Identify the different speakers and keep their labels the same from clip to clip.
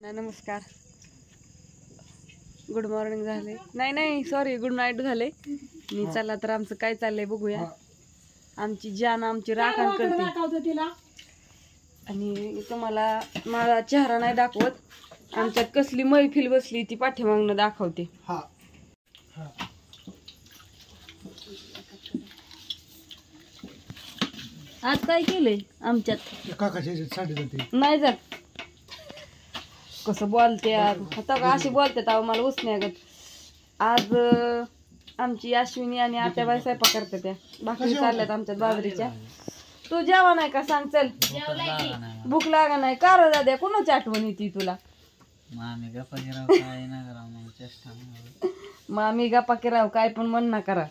Speaker 1: ना नमस्कार. Good morning झाले. नाही नाही सॉरी गुड नाईट झाले. मी चला तर आमचं काय चाललंय बघूया. आमची जान आमची राखण करते.
Speaker 2: तिला?
Speaker 1: आणि तुम्हाला माझा चेहरा नाही दाखवत. आमच्यात कसली मैफिल बसली ती पाठीमागनं दाखवते.
Speaker 2: हा.
Speaker 1: आज काय केलंय आमच्यात? नाही जात. कसं बोलते आता का अशी बोलते अहो मला उसण्यागत आज अं, आमची अश्विनी आणि आत्याबाई स्वयंपाक करते त्या. भाकरी चालल्यात आमच्यात बाजरीच्या. तू जेवा नाही का सांग चल. भूक लागा नाही का रे दाद्या? कोणाची आठवण येते तुला?
Speaker 3: मामी गप्पा काय ना करा मग चेष्टा नाही.
Speaker 1: मग आम्ही गप्पा राव काय पण म्हण ना करा.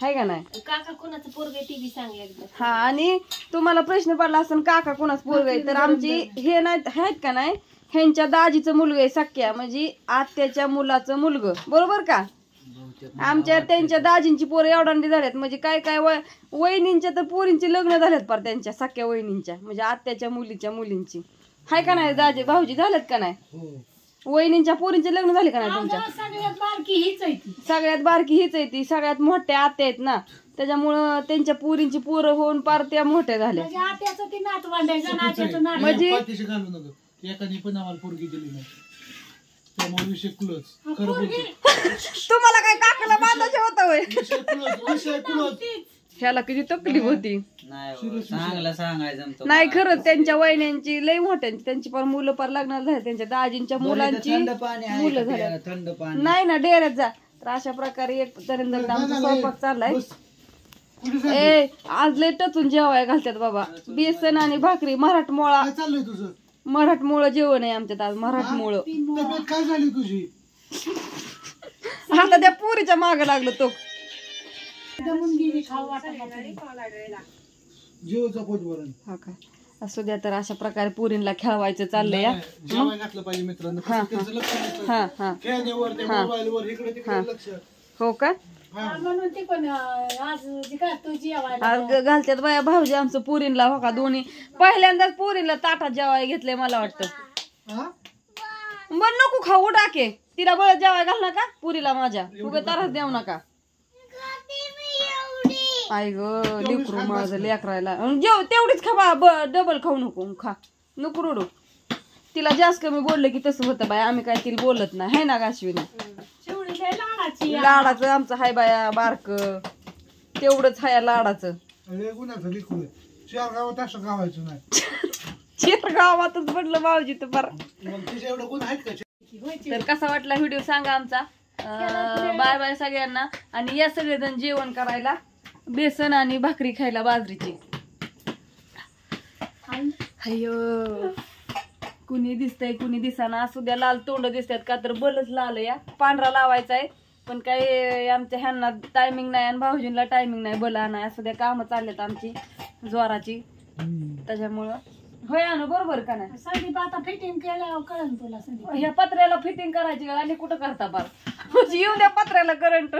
Speaker 1: हाय का नाही?
Speaker 4: काका कोणाचं पोरग टीव्ही सांग एकदा.
Speaker 1: हा आणि तुम्हाला प्रश्न पडला असेल काका कोणाच पोरग आहे? तर आमची हे नाही आहेत का नाही? ह्यांच्या दाजीचं मुलगा आहे सख्या म्हणजे आत्याच्या मुलाचं मुलग. बरोबर का? आमच्या त्यांच्या दाजींची पोरं एवढांडी झाल्यात. म्हणजे काय काय वय वहिनींच्या तर पोरींची लग्न झाल्यात पर त्यांच्या सख्या वहिनींच्या. म्हणजे आत्याच्या मुलीच्या मुलींची. हाय का नाही दाजी भाऊजी झाल्यात का नाही?
Speaker 2: हो.
Speaker 1: वहिनींच्या पोरींचे लग्न झाले का नाही तुमच्या?
Speaker 4: सगळ्यात बारकी हीच आहे ती.
Speaker 1: सगळ्यात बारकी हीच आहे ती. सगळ्यात मोठ्या आत्या आहेत ना. त्याच्यामुळं त्यांच्या पुरींची पोरं होऊन पार त्या मोठ्या झाल्या.
Speaker 4: म्हणजे
Speaker 2: एकाने पण आम्हाला पोरगी दिली नाही. त्यामुळे विषय क्लोज खरं बोलतो
Speaker 1: तुम्हाला काय काकाला बांधायचे होतं वय
Speaker 2: विषय क्लोज विषय क्लोज
Speaker 1: ह्याला किती तकलीफ होती.
Speaker 3: नाही हो, चांगलं सांगायचं जमतो
Speaker 1: नाही खरंच त्यांच्या वहिन्यांची लई मोठ्यांची त्यांची पण मुलं पार लग्नाला झाली. त्यांच्या दाजींच्या मुलांची
Speaker 3: थंड पाणी आहे
Speaker 1: मुलं
Speaker 3: का
Speaker 1: झाल्या
Speaker 3: प्यायला? थंड पाणी.
Speaker 1: नाही ना डेऱ्यात जा. तर अशा प्रकारे एक आमचा स्वयंपाक चाललाय.
Speaker 2: कुठे
Speaker 1: ए आज लय टचून जेवाय घालतात बाबा. बेसन आणि भाकरी मराठमोळा.
Speaker 2: काय चाललंय तुझं?
Speaker 1: मराठमोळं जेवण आहे आमच्यात आज मराठमोळं.
Speaker 2: तब्येत काय झाली तुझी?
Speaker 1: आता त्या पुरीच्या माग लागलो तो.
Speaker 4: दमून गेली खाऊ वाटत
Speaker 2: जीवचा पोट भरण.
Speaker 1: हा काय असू द्या तर अशा प्रकारे पुरींला खेळवायचं चाललंय या
Speaker 2: जेवाय घातलं पाहिजे मित्रांनो. कसं त्यांचं लक्ष नसतं.
Speaker 1: हा हा.
Speaker 2: खेळण्यावर ते मोबाईल वर इकडे तिकडे लक्ष.
Speaker 1: हो का?
Speaker 2: हा.
Speaker 4: म्हणून ती पण अं, आज जी काय तू जेवायला
Speaker 1: आज ग- घालत्यात बाया. भाऊजी आमचं पुरींला हो का दोन्ही. पहिल्यांदाच पुरीला ताटात जेवाय घेतलंय मला वाटतं.
Speaker 2: हा?
Speaker 1: बर नको खाऊ टाके तिला बळ जेवाय घाल नका पुरीला माझ्या. उगा त्रास देऊ नका. आई ग लेकरू माझं लेकरायला. अन जेव तेवढीच खा बा ब- डबल खाऊ नको खा. नको रडू. तिला जास्त कमी बोललं की तसं होतं बाय आम्ही काय तिला बोलत नाही. हाय ना गाशविनी?
Speaker 4: शिवडी लाडाची
Speaker 1: लाडाचं आमचं हाय बाया बारक. तेवढंच हाय लाडाचं.
Speaker 2: अरे गुन्ह्याचं लिखू चार गावात असं गावायचं नाही.
Speaker 1: चिर गावातच पडलं भाऊजी तर बरं.
Speaker 2: मग तिच्या एवढं गुण आहेत का?
Speaker 1: तर कसा वाटला व्हिडिओ सांगा आमचा? अं, बाय बाय सगळ्यांना. आणि या सगळेजण जेवण करायला बेसन आणि भाकरी खायला बाजरीची. अय्यो कुणी दिसतंय कुणी दिसाना. असू द्या लाल तोंड दिसतात का तर बलच लाल या. पांढरा लावायचा आहे पण काही आमच्या ह्यांना टायमिंग नाही आणि भाऊजींना टायमिंग नाही बला नाही. असू द्या कामं चाललेत आमची ज्वाराची त्याच्यामुळं. होय अनु बरोबर का नाही?
Speaker 4: संदीप आता फिटिंग केल्यावर कळन तुला संदीप.
Speaker 1: ह्या पत्र्याला फिटिंग करायची आणि कुठं करता बार म्हणजे येऊ द्या पत्र्याला करंट